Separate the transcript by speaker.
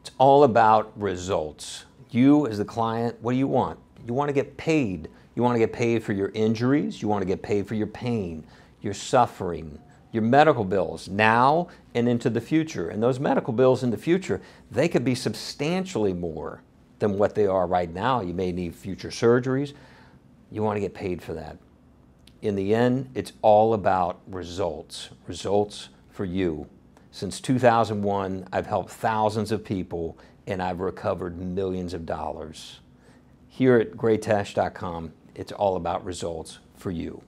Speaker 1: It's all about results. You, as the client, what do you want? You want to get paid. You want to get paid for your injuries. You want to get paid for your pain, your suffering, your medical bills now and into the future. And those medical bills in the future, they could be substantially more than what they are right now. You may need future surgeries. You want to get paid for that. In the end, it's all about results, results for you. Since 2001, I've helped thousands of people and I've recovered millions of dollars. Here at greytesh.com, it's all about results for you.